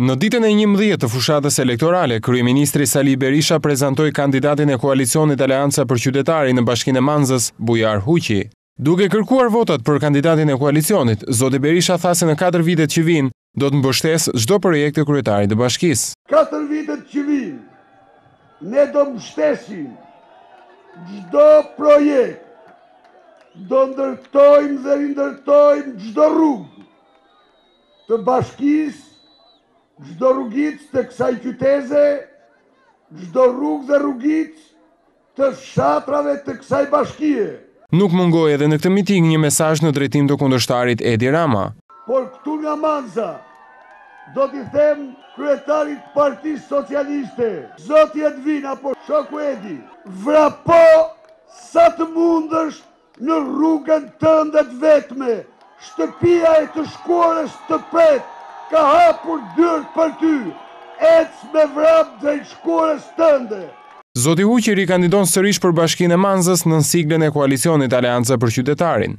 Në ditën e njëmbëdhjetë të fushatës elektorale, kryeministri Sali Berisha prezantoi kandidatin e koalicionit Aleanca për Qytetarin në Bashkinë e Manzës, Bujar Huqi. Duke kërkuar votat për kandidatin e koalicionit, zoti Berisha tha se në katër vitet që vijnë, do të mbështesë çdo projekt të kryetarit të bashkisë. Katër vitet që vijnë, ne do mbështesim çdo projekt, do ndërtojmë dhe rindërtojmë çdo rrugë, të bashkisë, çdo rrugicë të kësaj qyteze, çdo rrugë dhe rrugicë të fshatrave të kësaj bashkie. Nuk mungoi edhe në këtë miting një mesazh në drejtim të kundërshtarit Edi Rama. Por këtu nga Manza, do t'i them kryetarit të Partisë Socialiste, zoti Edvin apo shoku Edi, vrapo sa të mundësh Në rrugën tënde të vetme, shtëpia e të shkuarës të pret, ka hapur dyert për ty. Ec me vrap drejt shkuarës tënde. Zoti Huqi rikandidon sërish për Bashkinë e Manzës nën siglën e koalicionit Aleanca për Qytetarin.